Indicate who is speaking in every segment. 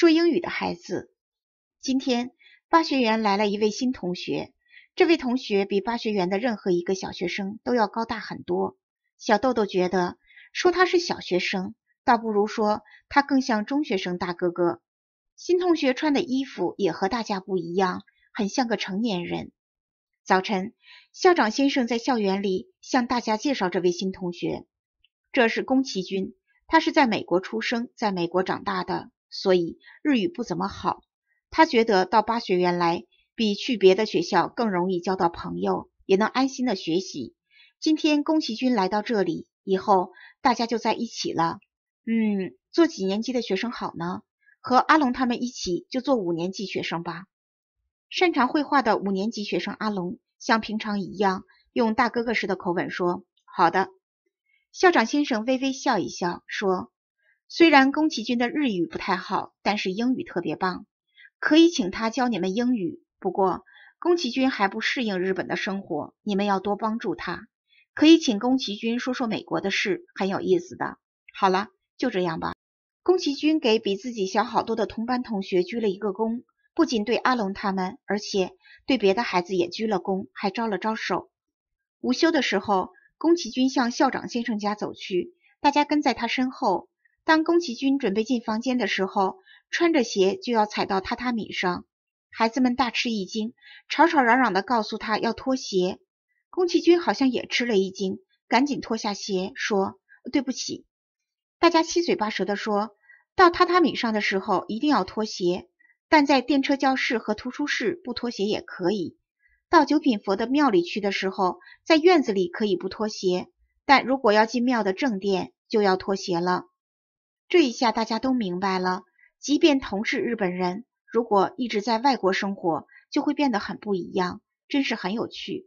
Speaker 1: 说英语的孩子。今天巴学园来了一位新同学，这位同学比巴学园的任何一个小学生都要高大很多。小豆豆觉得说他是小学生，倒不如说他更像中学生大哥哥。新同学穿的衣服也和大家不一样，很像个成年人。早晨，校长先生在校园里向大家介绍这位新同学。这是宫崎骏，他是在美国出生，在美国长大的，所以日语不怎么好。他觉得到巴学园来比去别的学校更容易交到朋友，也能安心的学习。今天宫崎骏来到这里以后，大家就在一起了。嗯，做几年级的学生好呢？和阿龙他们一起就做五年级学生吧。擅长绘画的五年级学生阿龙像平常一样，用大哥哥式的口吻说：“好的。”校长先生微微笑一笑，说：“虽然宫崎骏的日语不太好，但是英语特别棒，可以请他教你们英语。不过宫崎骏还不适应日本的生活，你们要多帮助他。可以请宫崎骏说说美国的事，很有意思的。好了，就这样吧。”宫崎骏给比自己小好多的同班同学鞠了一个躬，不仅对阿龙他们，而且对别的孩子也鞠了躬，还招了招手。午休的时候，宫崎骏向校长先生家走去，大家跟在他身后。当宫崎骏准备进房间的时候，穿着鞋就要踩到榻榻米上，孩子们大吃一惊，吵吵嚷嚷的告诉他要脱鞋。宫崎骏好像也吃了一惊，赶紧脱下鞋，说：“对不起。”大家七嘴八舌的说，到榻榻米上的时候一定要脱鞋，但在电车教室和图书室不脱鞋也可以。到九品佛的庙里去的时候，在院子里可以不脱鞋，但如果要进庙的正殿，就要脱鞋了。这一下大家都明白了，即便同是日本人，如果一直在外国生活，就会变得很不一样，真是很有趣。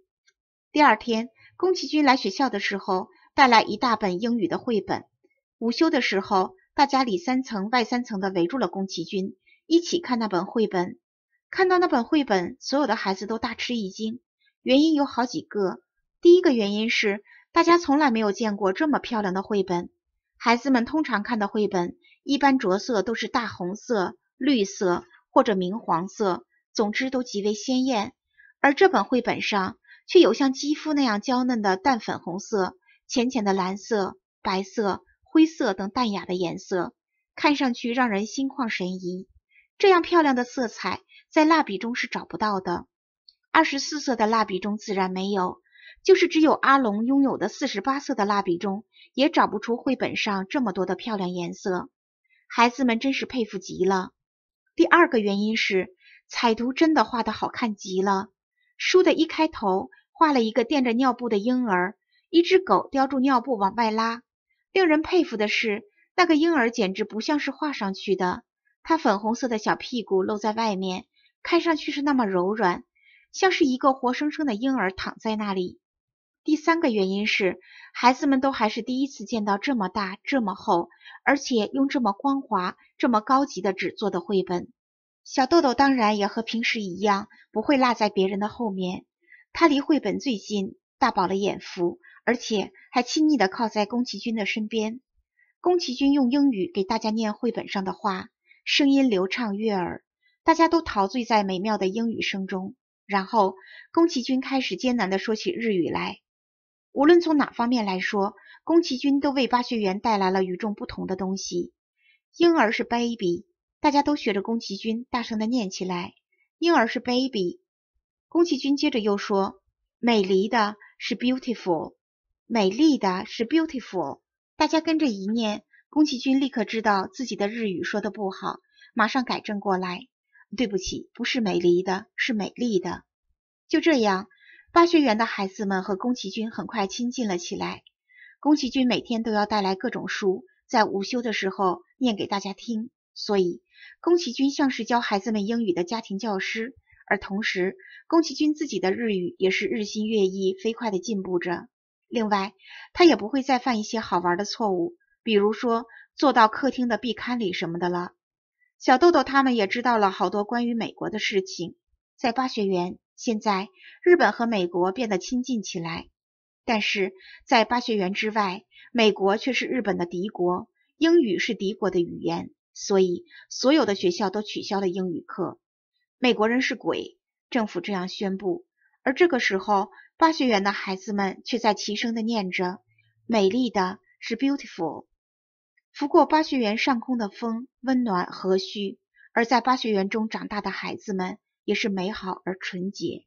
Speaker 1: 第二天，宫崎骏来学校的时候，带来一大本英语的绘本。午休的时候，大家里三层外三层的围住了宫崎骏，一起看那本绘本。看到那本绘本，所有的孩子都大吃一惊。原因有好几个。第一个原因是，大家从来没有见过这么漂亮的绘本。孩子们通常看的绘本，一般着色都是大红色、绿色或者明黄色，总之都极为鲜艳。而这本绘本上，却有像肌肤那样娇嫩的淡粉红色、浅浅的蓝色、白色。灰色等淡雅的颜色，看上去让人心旷神怡。这样漂亮的色彩，在蜡笔中是找不到的。二十四色的蜡笔中自然没有，就是只有阿龙拥有的四十八色的蜡笔中，也找不出绘本上这么多的漂亮颜色。孩子们真是佩服极了。第二个原因是，彩图真的画的好看极了。书的一开头画了一个垫着尿布的婴儿，一只狗叼住尿布往外拉。令人佩服的是，那个婴儿简直不像是画上去的。他粉红色的小屁股露在外面，看上去是那么柔软，像是一个活生生的婴儿躺在那里。第三个原因是，孩子们都还是第一次见到这么大、这么厚，而且用这么光滑、这么高级的纸做的绘本。小豆豆当然也和平时一样，不会落在别人的后面。他离绘本最近，大饱了眼福。而且还亲昵地靠在宫崎骏的身边。宫崎骏用英语给大家念绘本上的话，声音流畅悦耳，大家都陶醉在美妙的英语声中。然后，宫崎骏开始艰难地说起日语来。无论从哪方面来说，宫崎骏都为巴学园带来了与众不同的东西。婴儿是 baby，大家都学着宫崎骏大声地念起来。婴儿是 baby。宫崎骏接着又说：“美丽的是 beautiful。”美丽的是 beautiful，大家跟着一念，宫崎骏立刻知道自己的日语说的不好，马上改正过来。对不起，不是美丽的，是美丽的。就这样，巴学园的孩子们和宫崎骏很快亲近了起来。宫崎骏每天都要带来各种书，在午休的时候念给大家听，所以宫崎骏像是教孩子们英语的家庭教师。而同时，宫崎骏自己的日语也是日新月异、飞快的进步着。另外，他也不会再犯一些好玩的错误，比如说坐到客厅的壁龛里什么的了。小豆豆他们也知道了好多关于美国的事情。在巴学园，现在日本和美国变得亲近起来，但是在巴学园之外，美国却是日本的敌国，英语是敌国的语言。所以所有的学校都取消了英语课。美国人是鬼，政府这样宣布。而这个时候，巴学园的孩子们却在齐声的念着：“美丽的是 beautiful。”拂过巴学园上空的风温暖和煦，而在巴学园中长大的孩子们也是美好而纯洁。